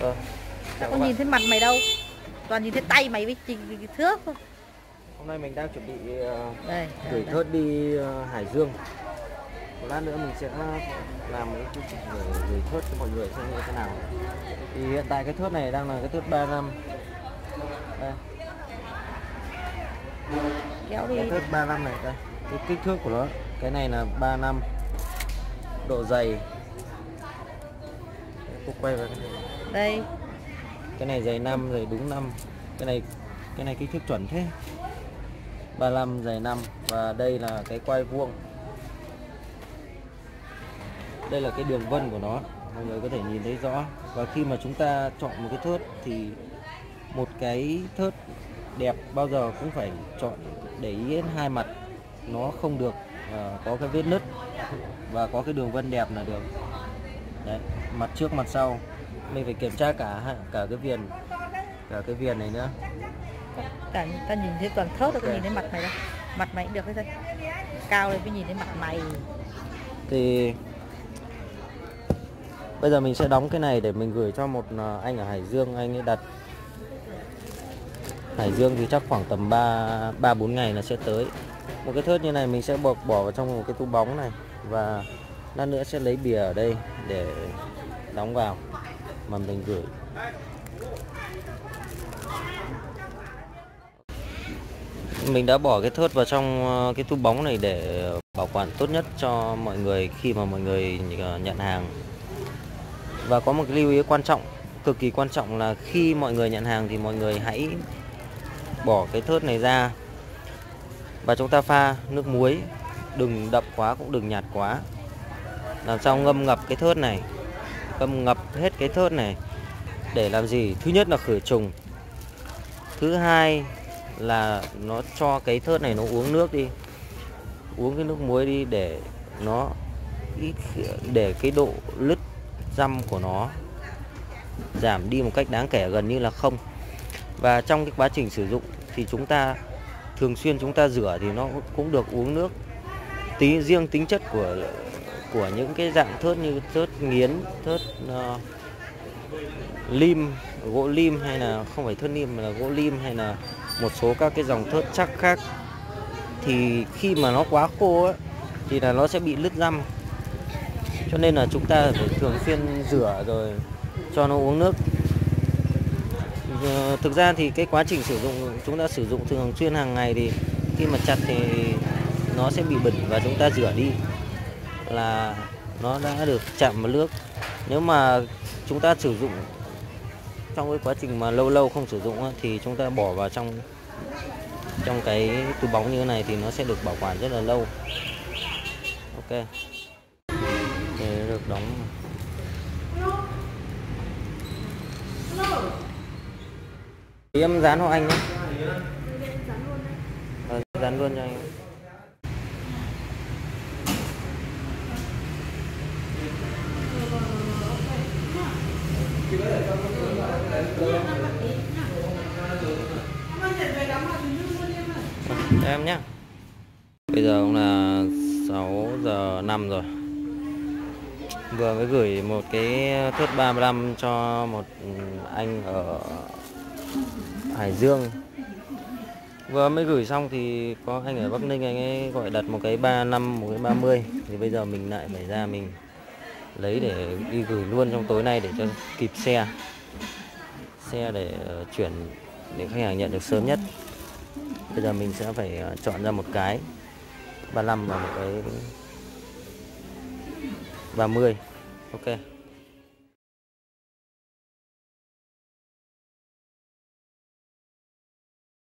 Vâng. Tao bạn. nhìn thấy mặt mày đâu Toàn nhìn thấy tay mày với cái thước thôi Hôm nay mình đang chuẩn bị ờ, Đây, gửi đây, thớt đi ờ, Hải Dương. Một lát nữa mình sẽ làm một cái chương trình gửi, gửi thớt cho mọi người xem như thế nào. Thì hiện tại cái thớt này đang là cái thớt 3 năm. Đây, Kéo đi cái thớt 3 năm này đây. Cái kích thước của nó, cái này là 3 năm. Độ dày. Đây, Cô quay vào cái này. Đây. Cái này dày 5 dày đúng 5 cái này cái này kích thước chuẩn thế. 35 dày 5 và đây là cái quai vuông. Đây là cái đường vân của nó. Mọi người có thể nhìn thấy rõ. Và khi mà chúng ta chọn một cái thớt thì một cái thớt đẹp bao giờ cũng phải chọn để ý đến hai mặt. Nó không được ờ, có cái vết nứt và có cái đường vân đẹp là được đấy mặt trước mặt sau. Mình phải kiểm tra cả cả cái viền cả cái viền này nữa. Cả ta nhìn thấy toàn thớt rồi nhìn thấy mặt mày đâu. Mặt mày cũng được hết đây Cao lên mới nhìn thấy mặt mày. Thì bây giờ mình sẽ đóng cái này để mình gửi cho một à, anh ở Hải Dương. Anh ấy đặt Hải Dương thì chắc khoảng tầm 3 3 4 ngày là sẽ tới. Một cái thớt như này mình sẽ bỏ bỏ vào trong một cái túi bóng này và lát nữa sẽ lấy bìa ở đây để đóng vào mà mình gửi. Mình đã bỏ cái thớt vào trong ờ, cái túi bóng này để bảo quản tốt nhất cho mọi người khi mà mọi người ờ, nhận hàng. Và có một cái lưu ý quan trọng, cực kỳ quan trọng là khi mọi người nhận hàng thì mọi người hãy bỏ cái thớt này ra và chúng ta pha nước muối, đừng đậm quá cũng đừng nhạt quá. Làm sao ngâm ngập cái thớt này, ngâm ngập hết cái thớt này để làm gì? Thứ nhất là khử trùng. Thứ hai là nó cho cái thớt này nó uống nước đi uống cái nước muối đi để nó ít để cái độ lứt răm của nó giảm đi một cách đáng kể gần như là không và trong cái quá trình sử dụng thì chúng ta thường xuyên chúng ta rửa thì nó cũng được uống nước tí riêng tính chất của của những cái dạng thớt như thớt nghiến thớt uh, lim gỗ lim hay là không phải thớt lim mà là gỗ lim hay là một số các cái dòng thớt chắc khác thì khi mà nó quá khô ấy, thì là nó sẽ bị lứt răm. Cho nên là chúng ta phải thường xuyên rửa rồi cho nó uống nước. Ờ, thực ra thì cái quá trình sử dụng chúng ta sử dụng thường xuyên hàng ngày thì khi mà chặt thì nó sẽ bị bẩn và chúng ta rửa đi là nó đã được chạm vào nước. Nếu mà chúng ta sử dụng trong cái quá trình mà lâu lâu không sử dụng thì chúng ta bỏ vào trong trong cái túi bóng như thế này thì nó sẽ được bảo quản rất là lâu. Ok. Để được đóng. Thì em dán hộ anh nhé. Ờ, dán luôn cho anh. Em nhé Bây giờ cũng là 6 giờ 5 rồi. Vừa mới gửi một cái thớt 35 cho một anh ở Hải Dương. Vừa mới gửi xong thì có anh ở Bắc Ninh anh ấy gọi đặt một cái 35, một cái 30 Thì bây giờ mình lại phải ra mình lấy để đi gửi luôn trong tối nay để cho kịp xe. Xe để ờ, chuyển để khách hàng nhận được sớm nhất. Bây giờ mình sẽ phải ờ, chọn ra một cái 35 và một cái 30 Ok.